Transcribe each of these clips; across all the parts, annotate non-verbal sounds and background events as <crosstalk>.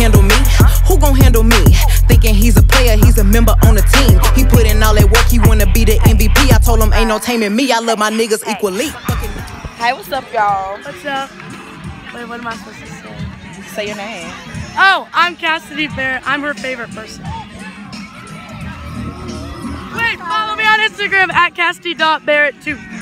handle me? Who gon' handle me? Thinking he's a player, he's a member on the team. He put in all that work, he wanna be the MVP. I told him ain't no taming me. I love my niggas equally. Hey, what's up, y'all? What's up? Wait, what am I supposed to say? Say your name. Oh, I'm Cassidy Barrett. I'm her favorite person. Wait, follow me on Instagram at Cassidy.Barrett2.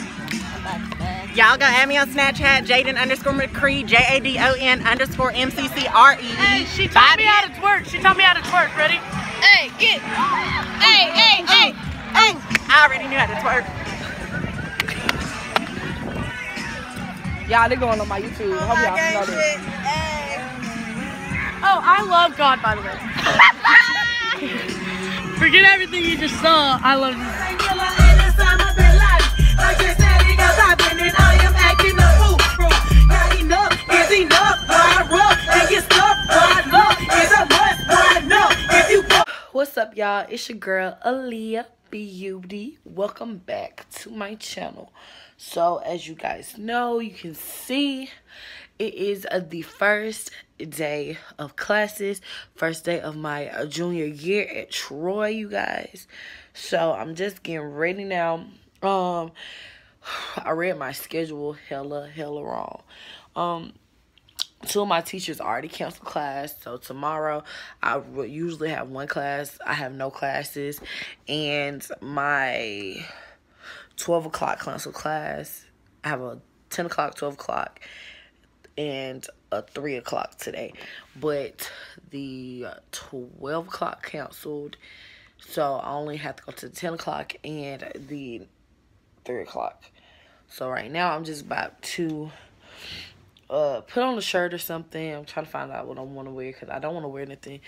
Y'all go add me on Snapchat, Jadon underscore McCree, J A D O N underscore M C C R E E. Hey, she taught me how to twerk. She taught me how to twerk. Ready? Hey, get. Hey, hey, hey, hey. I already knew how to twerk. Y'all, they going on my YouTube. Hope y'all know this. Oh, I love God, by the way. <laughs> Forget everything you just saw. I love you. Y'all? It's your girl Aaliyia Beauty. Welcome back to my channel. So, as you guys know, you can see it is uh, the first day of classes, first day of my uh, junior year at Troy, you guys. So, I'm just getting ready now. Um, <sighs> I read my schedule hella, hella wrong. Um, two of my teachers already canceled class so tomorrow i usually have one class i have no classes and my 12 o'clock cancel class i have a 10 o'clock 12 o'clock and a 3 o'clock today. But the 12 o'clock canceled so i only have to go to the 10 o'clock and the 3 o'clock. So right now i'm just about to uh put on a shirt or something. I'm trying to find out what I want to wear because I don't want to wear anything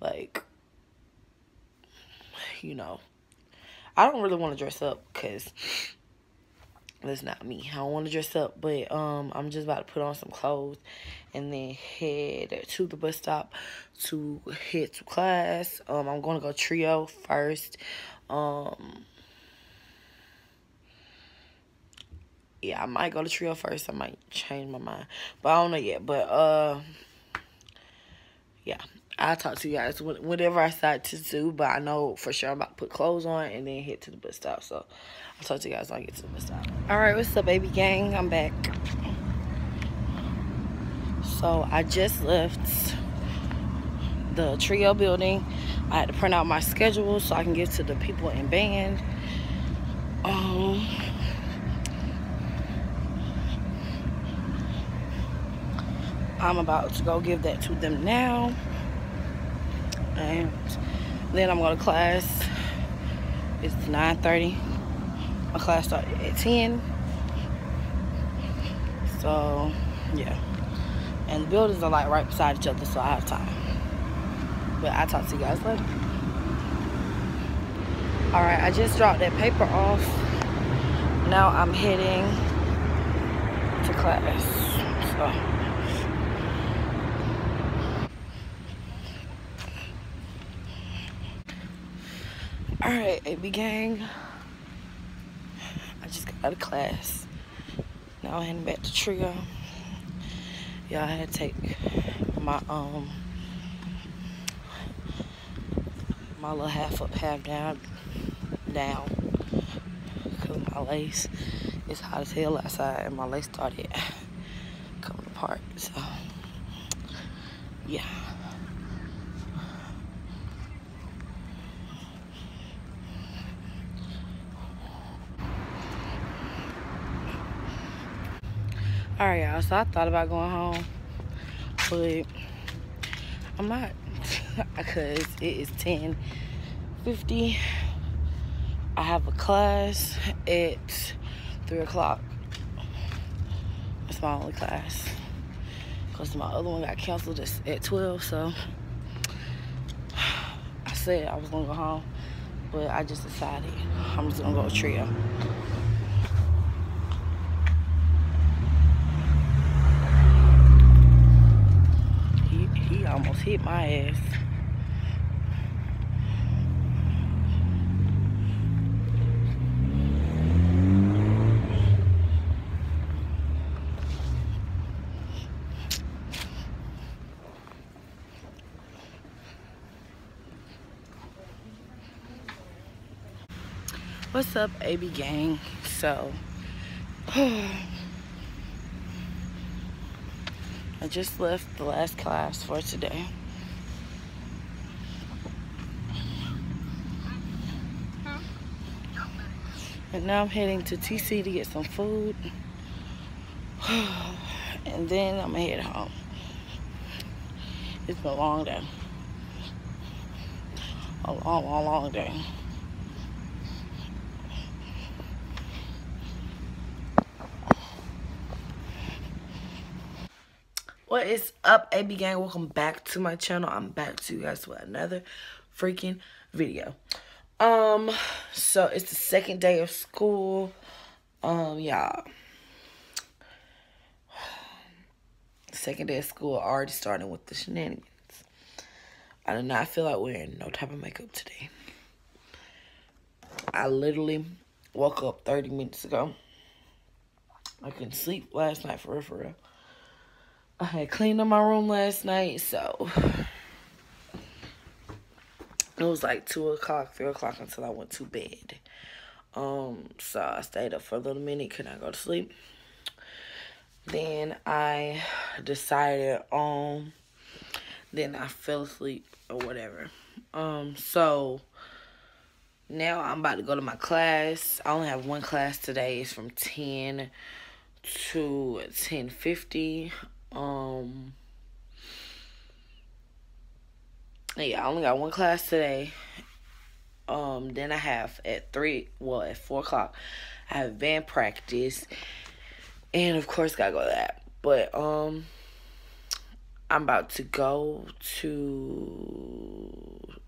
like you know. I don't really want to dress up because that's not me. I don't want to dress up, but um I'm just about to put on some clothes and then head to the bus stop to head to class. Um I'm going to go trio first. Um yeah, I might go to trio first. I might change my mind, but I don't know yet. But uh, yeah, I'll talk to you guys whatever I decide to do. But I know for sure I'm about to put clothes on and then head to the bus stop. So I'll talk to you guys when I get to the bus stop. All right, what's up, baby gang? I'm back. So I just left the trio building. I had to print out my schedule so I can give to the people in band. Um. I'm about to go give that to them now. And then I'm going to class. It's 9.30. My class started at 10. So, yeah. And the buildings are like right beside each other, so I have time. But I'll talk to you guys later. Alright, I just dropped that paper off. Now I'm heading to class. So. Alright, AB gang. I just got out of class. Now I'm heading back to Trio. Y'all had to take my um my little half up, half down down. Cause my lace is hot as hell outside and my lace started coming apart. So yeah. Alright, y'all. So I thought about going home, but I'm not <laughs> because it is 10:50. I have a class at three o'clock. That's my only class because my other one got canceled at 12. So <sighs> I said I was gonna go home, but I just decided I'm just gonna go to trio. hit my ass. What's up, AB gang? So, <sighs> I just left the last class for today. And now I'm heading to TC to get some food. <sighs> and then I'm gonna head home. It's been a long day. A long, long, long day. What is up, AB gang? Welcome back to my channel. I'm back to you guys with another freaking video. Um, so it's the second day of school. Um, y'all. <sighs> Second day of school already starting with the shenanigans. I do not feel like wearing no type of makeup today. I literally woke up 30 minutes ago. I couldn't sleep last night for real, for real. I had cleaned up my room last night, so it was like 2 o'clock, 3 o'clock until I went to bed. Um, so I stayed up for a little minute, could not go to sleep. Then I decided um, then I fell asleep or whatever. Um, so now I'm about to go to my class. I only have one class today. It's from 10 to 10.50. Um, yeah, I only got one class today. Um, then I have at three, well, at four o'clock, I have band practice, and of course, gotta go to that. But um, I'm about to go to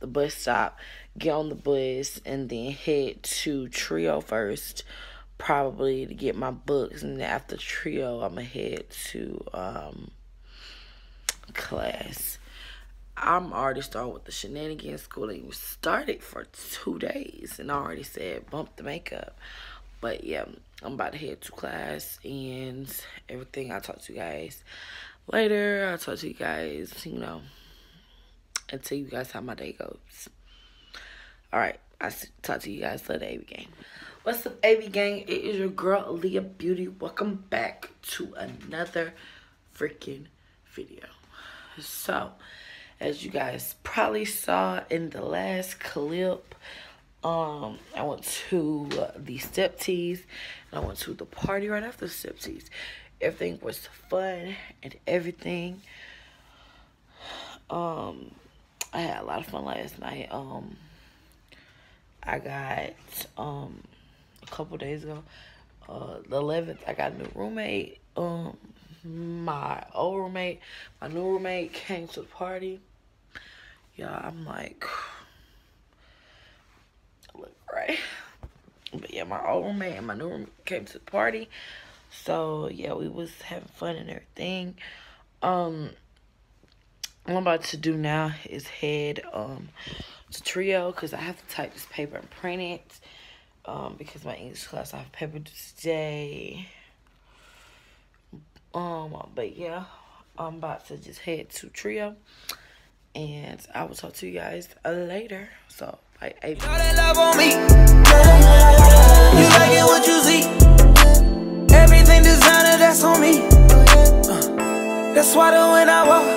the bus stop, get on the bus, and then head to Trio first, probably to get my books, and after Trio, I'm gonna head to um class. I'm already starting with the shenanigans. School ain't started for two days, and I already said bump the makeup. But yeah, I'm about to head to class and everything. I'll talk to you guys later. I'll talk to you guys, you know, and tell you guys how my day goes. All right, I'll talk to you guys later, AB Gang. What's up, AB Gang? It is your girl, Aaliyia Beauty. Welcome back to another freaking video. So, as you guys probably saw in the last clip um i went to uh, the step tees and i went to the party right after the step tees everything was fun and everything um i had a lot of fun last night um i got um a couple days ago uh the 11th i got a new roommate um my old roommate, my new roommate came to the party. Yeah, I'm like, <sighs> look right. But yeah, my old roommate and my new roommate came to the party. So yeah, we was having fun and everything. Um, what I'm about to do now is head um to Trio because I have to type this paper and print it. Um, because my English class I have paper today. Um, but yeah, I'm about to just head to Trio. And I will talk to you guys later. So, bye. Everything designer, that's on me. Uh, that's why when I walk